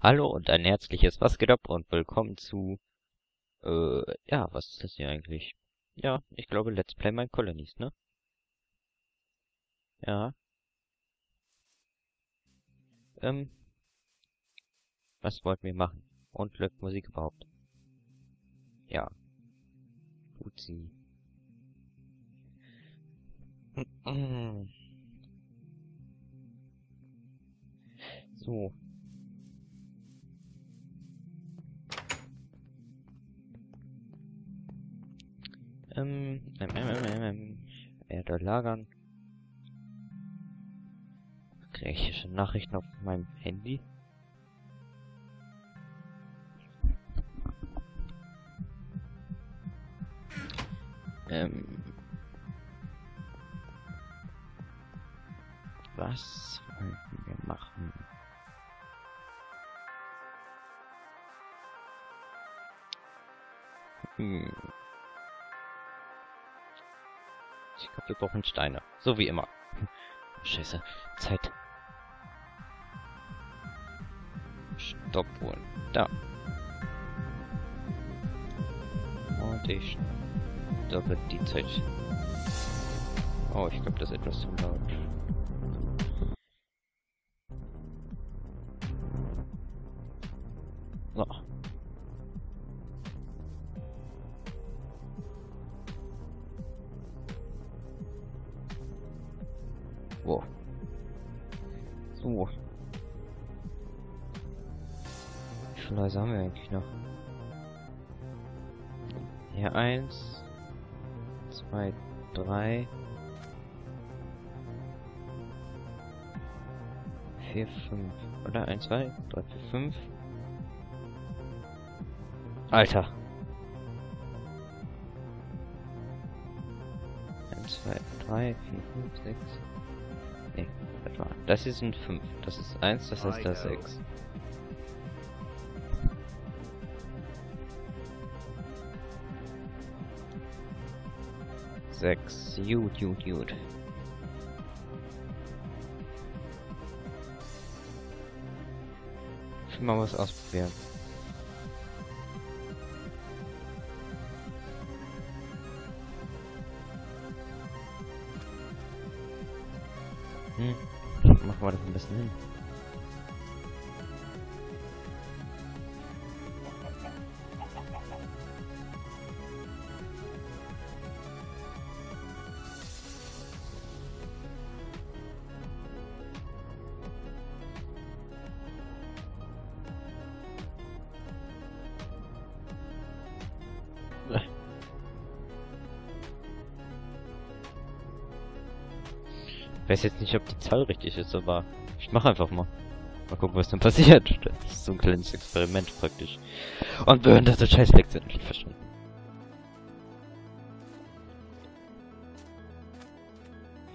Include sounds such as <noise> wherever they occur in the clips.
Hallo und ein herzliches Was geht ab und willkommen zu, äh, ja, was ist das hier eigentlich? Ja, ich glaube Let's Play My Colonies, ne? Ja. Ähm, was wollten wir machen? Und läuft Musik überhaupt? Ja. Tut <clears throat> sie. So, Ähm, ähm, ähm, ähm, ähm, Erde lagern. Kriege ich hier schon Nachrichten auf meinem Handy? Ähm. Was wollten wir machen? Hm. Brauchen Steine. So wie immer. <laughs> Scheiße. Zeit. Stopp holen. Da. Und ich stoppe die Zeit. Oh, ich glaube, das ist etwas zu laut. So. Viele Leute haben wir eigentlich noch? Hier eins, zwei, drei, vier, fünf. Oder? Eins, zwei, drei, vier, fünf. Alter. Eins, zwei, drei, vier, fünf, sechs. Nee, warte mal. Das hier sind 5. Das ist 1, das heißt das 6. Sechs. Gut, gut, gut. Mal was ausprobieren. Hm. Machen wir das ein bisschen hin. Weiß jetzt nicht, ob die Zahl richtig ist, aber ich mache einfach mal. Mal gucken, was dann passiert. <laughs> Das ist so ein kleines Experiment praktisch. Und wir hören, dass der Scheiß weg sind. Ich verstanden.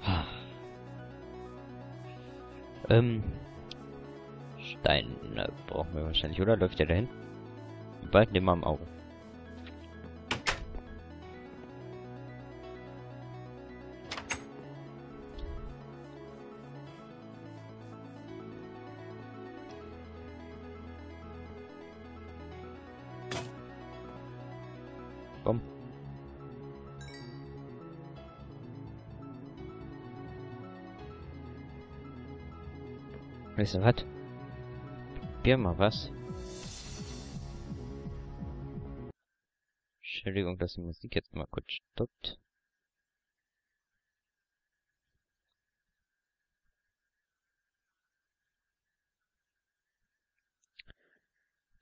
<sighs> Ähm. Stein brauchen wir wahrscheinlich, oder? Läuft der dahin? Bald nehmen wir am Auge. Komm. Weißt du was? Probier mal was. Entschuldigung, dass die Musik jetzt mal kurz stoppt.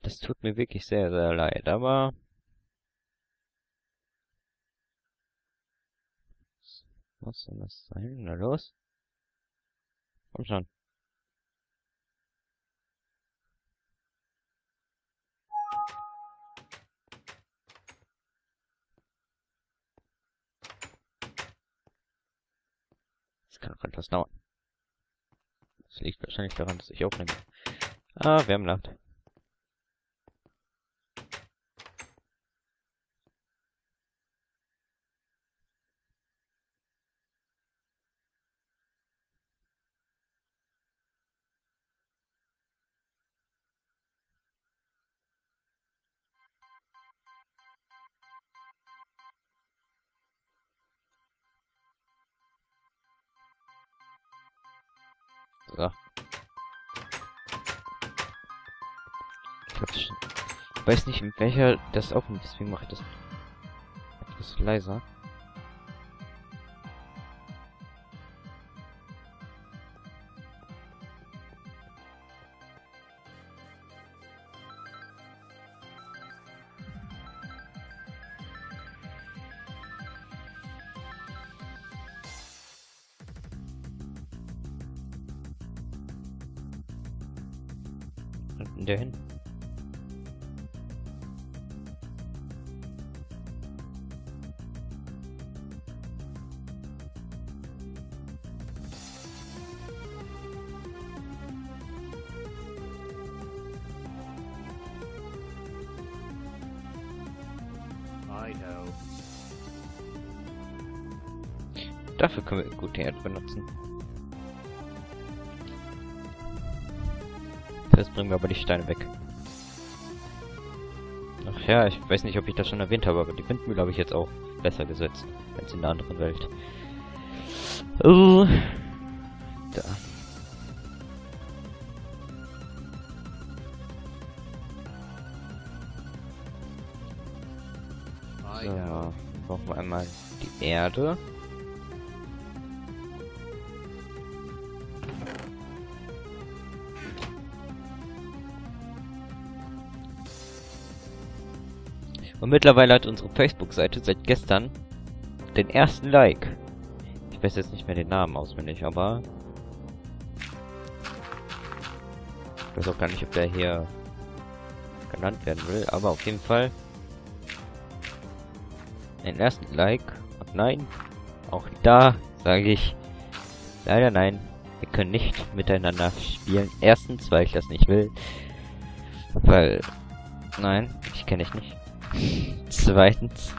Das tut mir wirklich sehr, sehr leid, aber Was soll das sein? Na los? Komm schon. Das kann noch etwas dauern. Das liegt wahrscheinlich daran, dass ich aufnehme. Ah, wir haben Nacht. So. Ich weiß nicht, in welcher das aufnimmt, deswegen mache ich das etwas leiser. Und der hin. Dafür können wir gut die Erde benutzen. Jetzt bringen wir aber die Steine weg. Ach ja, ich weiß nicht, ob ich das schon erwähnt habe, aber die Windmühle habe ich jetzt auch besser gesetzt als in der anderen Welt. Uh, da. So, brauchen wir einmal die Erde. Und mittlerweile hat unsere Facebook-Seite seit gestern den ersten Like. Ich weiß jetzt nicht mehr den Namen auswendig, aber... Ich weiß auch gar nicht, ob der hier genannt werden will, aber auf jeden Fall den ersten Like. Und nein, auch da sage ich leider nein. Wir können nicht miteinander spielen. Erstens, weil ich das nicht will. Weil, nein, ich kenne dich nicht. Zweitens,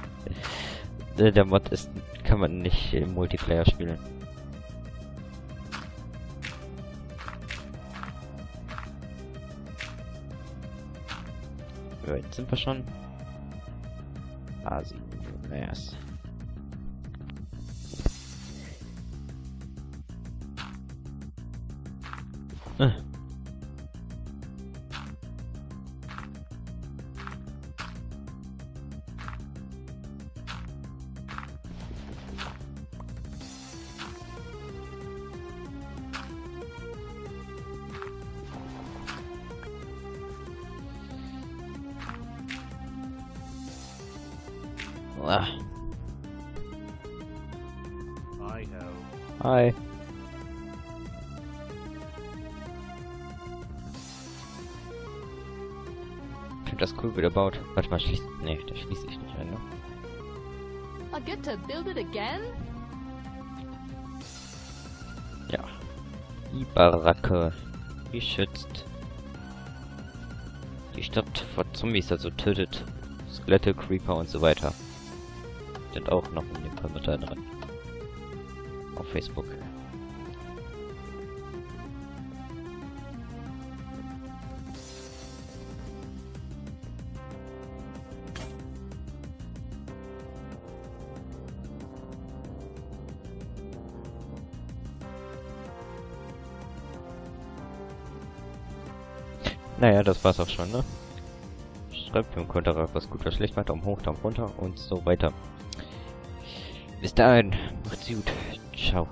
äh, der Mod ist, kann man nicht im Multiplayer spielen. Jetzt sind wir schon. Asien. Yes. I know. Hi. Ich finde das cool, wie der baut. Warte mal, schließt. Nee, da schließe ich nicht ein, ne? I get to build it again? Ja. Die Baracke. Die schützt. Die Stadt vor Zombies, also tötet. Skelette, Creeper und so weiter. Sind auch noch in den Kommentaren drin. Auf Facebook. Naja, das war's auch schon, ne? Schreibt mir im Kommentar, was gut, was schlecht, weiter um hoch, Daumen runter und so weiter. Bis dahin, macht's gut. Ciao.